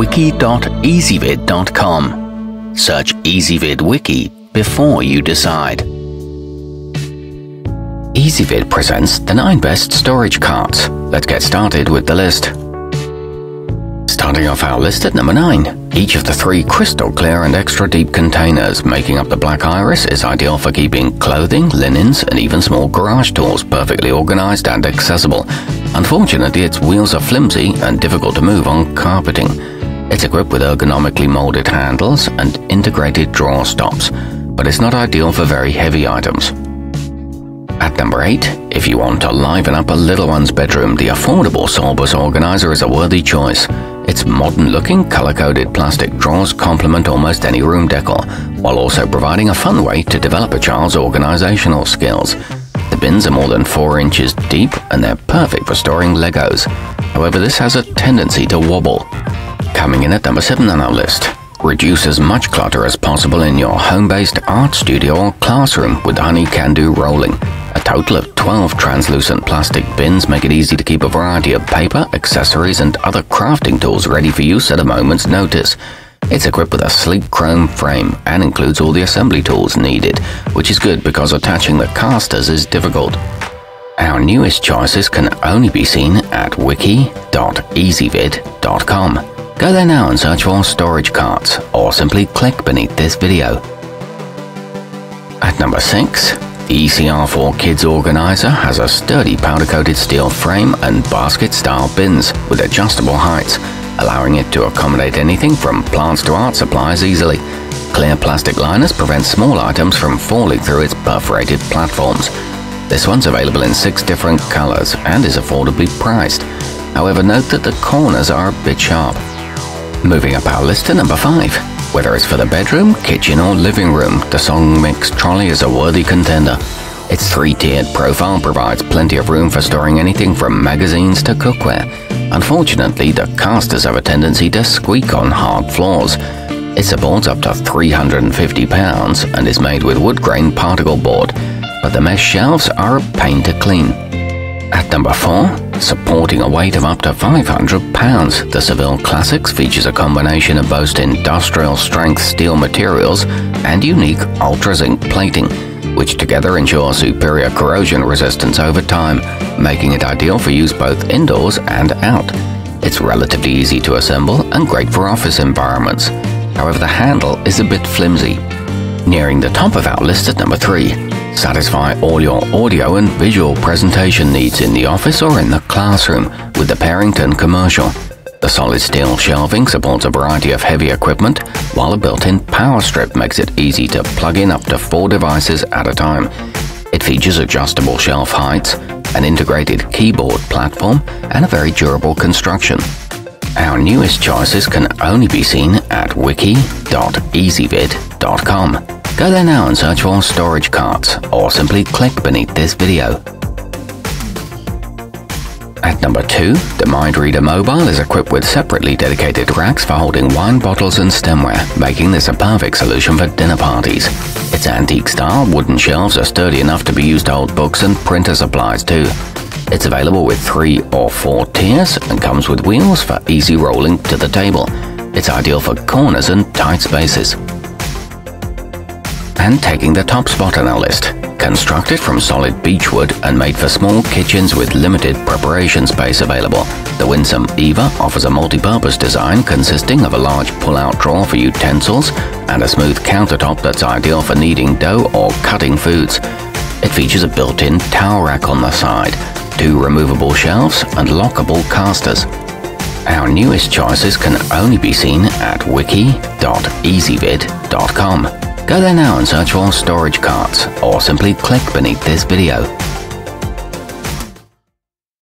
wiki.ezvid.com. Search Ezvid Wiki before you decide. Ezvid presents the 9 best storage carts. Let's get started with the list. Starting off our list at number 9. Each of the three crystal clear and extra deep containers making up the Black Iris is ideal for keeping clothing, linens, and even small garage tools perfectly organized and accessible. Unfortunately, its wheels are flimsy and difficult to move on carpeting. It's equipped with ergonomically molded handles and integrated drawer stops, but it's not ideal for very heavy items. At number 8, if you want to liven up a little one's bedroom, the affordable Sorbus organizer is a worthy choice. Its modern-looking, color-coded plastic drawers complement almost any room decor, while also providing a fun way to develop a child's organizational skills. The bins are more than 4 inches deep and they're perfect for storing Legos. However, this has a tendency to wobble. Coming in at number 7 on our list, Reduce as much clutter as possible in your home-based art studio or classroom with Honey Can Do Rolling. A total of 12 translucent plastic bins make it easy to keep a variety of paper, accessories, and other crafting tools ready for use at a moment's notice. It's equipped with a sleek chrome frame and includes all the assembly tools needed, which is good because attaching the casters is difficult. Our newest choices can only be seen at wiki.ezvid.com. Go there now and search for storage carts, or simply click beneath this video. At number 6, the ECR4 Kids Organizer has a sturdy powder-coated steel frame and basket-style bins with adjustable heights, allowing it to accommodate anything from plants to art supplies easily. Clear plastic liners prevent small items from falling through its perforated platforms. This one's available in six different colors and is affordably priced. However, note that the corners are a bit sharp. Moving up our list to number 5. Whether it's for the bedroom, kitchen or living room, the Songmics Trolley is a worthy contender. Its three-tiered profile provides plenty of room for storing anything from magazines to cookware. Unfortunately, the casters have a tendency to squeak on hard floors. It supports up to 350 pounds and is made with wood grain particle board, but the mesh shelves are a pain to clean. At number 4, supporting a weight of up to 500 pounds, the Seville Classics features a combination of both industrial strength steel materials and unique ultra zinc plating, which together ensure superior corrosion resistance over time, making it ideal for use both indoors and out. It's relatively easy to assemble and great for office environments. However, the handle is a bit flimsy. Nearing the top of our list at number 3, Satisfy all your audio and visual presentation needs in the office or in the classroom with the Pearington Commercial. The solid steel shelving supports a variety of heavy equipment, while a built-in power strip makes it easy to plug in up to four devices at a time. It features adjustable shelf heights, an integrated keyboard platform, and a very durable construction. Our newest choices can only be seen at wiki.ezvid.com. Go there now and search for storage carts, or simply click beneath this video. At number 2, the MindReader Mobile is equipped with separately dedicated racks for holding wine bottles and stemware, making this a perfect solution for dinner parties. Its antique-style wooden shelves are sturdy enough to be used to hold books and printer supplies too. It's available with three or four tiers and comes with wheels for easy rolling to the table. It's ideal for corners and tight spaces and taking the top spot on our list. Constructed from solid beech wood and made for small kitchens with limited preparation space available, the Winsome Eva offers a multi-purpose design consisting of a large pull-out drawer for utensils and a smooth countertop that's ideal for kneading dough or cutting foods. It features a built-in towel rack on the side, two removable shelves, and lockable casters. Our newest choices can only be seen at wiki.ezvid.com. Go there now and search for storage carts, or simply click beneath this video.